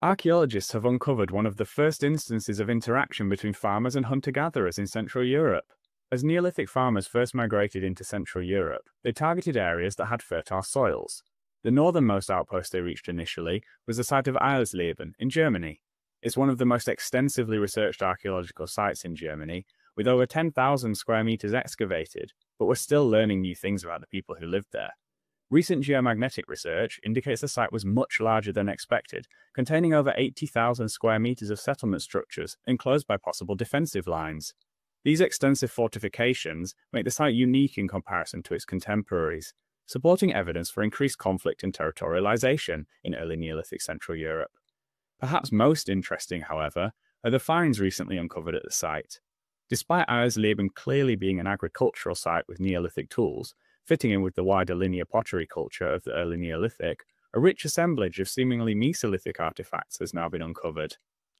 Archaeologists have uncovered one of the first instances of interaction between farmers and hunter gatherers in Central Europe. As Neolithic farmers first migrated into Central Europe, they targeted areas that had fertile soils. The northernmost outpost they reached initially was the site of Eilsleben in Germany. It's one of the most extensively researched archaeological sites in Germany, with over 10,000 square meters excavated, but we're still learning new things about the people who lived there. Recent geomagnetic research indicates the site was much larger than expected, containing over 80,000 square meters of settlement structures enclosed by possible defensive lines. These extensive fortifications make the site unique in comparison to its contemporaries, supporting evidence for increased conflict and territorialization in early Neolithic Central Europe. Perhaps most interesting, however, are the finds recently uncovered at the site. Despite Eilsleben clearly being an agricultural site with Neolithic tools, fitting in with the wider linear pottery culture of the early Neolithic, a rich assemblage of seemingly Mesolithic artifacts has now been uncovered.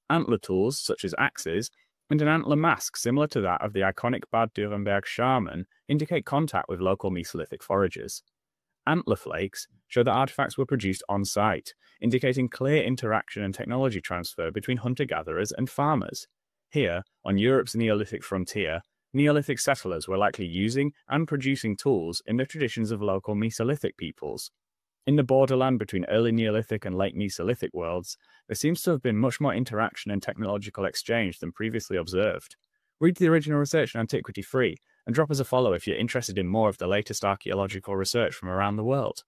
Antler tools, such as axes, and an antler mask similar to that of the iconic Bad Dürrenberg shaman indicate contact with local Mesolithic foragers. Antler flakes show that artifacts were produced on site, indicating clear interaction and technology transfer between hunter gatherers and farmers. Here, on Europe's Neolithic frontier, Neolithic settlers were likely using and producing tools in the traditions of local Mesolithic peoples. In the borderland between early Neolithic and late Mesolithic worlds, there seems to have been much more interaction and technological exchange than previously observed. Read the original research in Antiquity Free and drop us a follow if you're interested in more of the latest archaeological research from around the world.